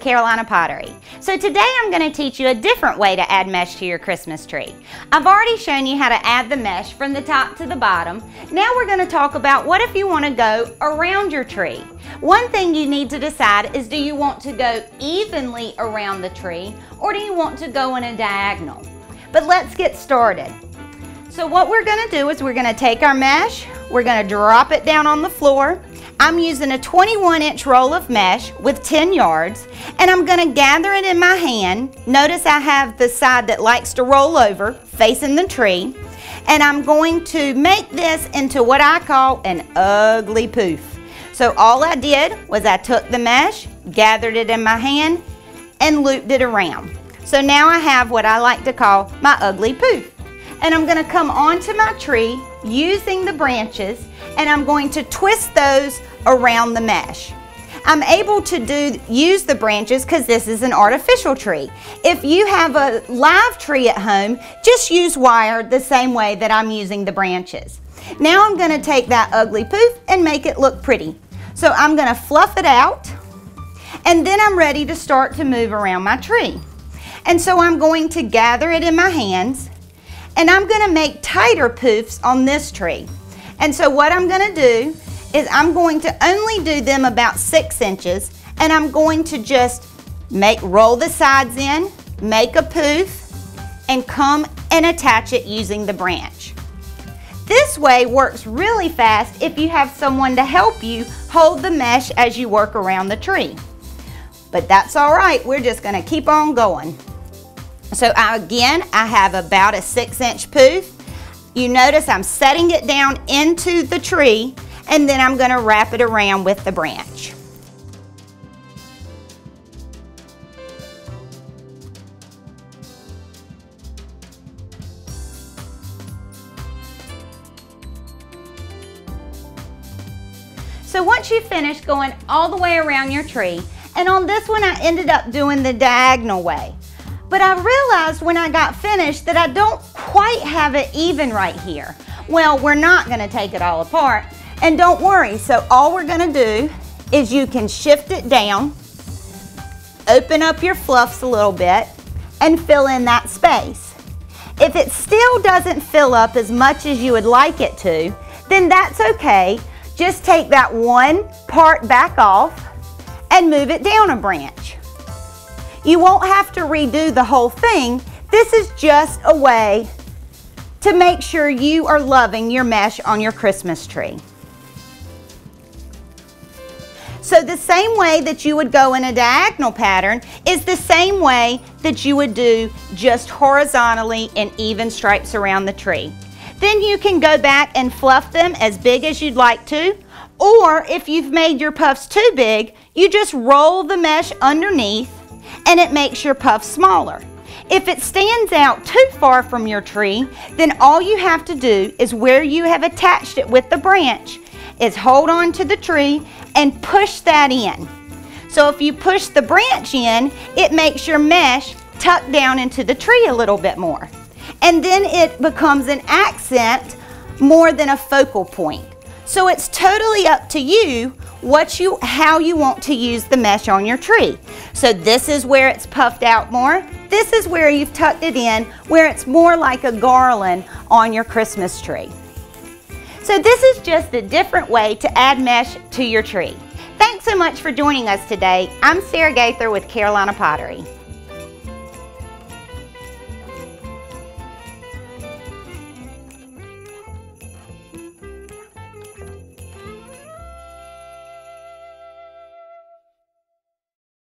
Carolina Pottery. So today I'm going to teach you a different way to add mesh to your Christmas tree. I've already shown you how to add the mesh from the top to the bottom. Now we're going to talk about what if you want to go around your tree. One thing you need to decide is do you want to go evenly around the tree or do you want to go in a diagonal? But let's get started. So what we're going to do is we're going to take our mesh, we're going to drop it down on the floor, I'm using a 21 inch roll of mesh with 10 yards and I'm going to gather it in my hand. Notice I have the side that likes to roll over facing the tree and I'm going to make this into what I call an ugly poof. So all I did was I took the mesh, gathered it in my hand and looped it around. So now I have what I like to call my ugly poof. And I'm going to come onto my tree using the branches and I'm going to twist those around the mesh. I'm able to do use the branches because this is an artificial tree. If you have a live tree at home, just use wire the same way that I'm using the branches. Now I'm going to take that ugly poof and make it look pretty. So I'm going to fluff it out and then I'm ready to start to move around my tree. And so I'm going to gather it in my hands and I'm going to make tighter poofs on this tree. And so what I'm going to do is I'm going to only do them about six inches and I'm going to just make roll the sides in, make a poof, and come and attach it using the branch. This way works really fast if you have someone to help you hold the mesh as you work around the tree. But that's all right, we're just gonna keep on going. So I, again, I have about a six inch poof. You notice I'm setting it down into the tree and then I'm gonna wrap it around with the branch. So once you finish going all the way around your tree, and on this one I ended up doing the diagonal way. But I realized when I got finished that I don't quite have it even right here. Well, we're not gonna take it all apart. And don't worry, so all we're gonna do is you can shift it down, open up your fluffs a little bit, and fill in that space. If it still doesn't fill up as much as you would like it to, then that's okay. Just take that one part back off and move it down a branch. You won't have to redo the whole thing. This is just a way to make sure you are loving your mesh on your Christmas tree. So the same way that you would go in a diagonal pattern is the same way that you would do just horizontally in even stripes around the tree. Then you can go back and fluff them as big as you'd like to. Or if you've made your puffs too big, you just roll the mesh underneath and it makes your puff smaller. If it stands out too far from your tree, then all you have to do is where you have attached it with the branch is hold on to the tree and push that in. So if you push the branch in, it makes your mesh tuck down into the tree a little bit more. And then it becomes an accent more than a focal point. So it's totally up to you what you how you want to use the mesh on your tree. So this is where it's puffed out more. This is where you've tucked it in, where it's more like a garland on your Christmas tree. So this is just a different way to add mesh to your tree. Thanks so much for joining us today. I'm Sarah Gaither with Carolina Pottery.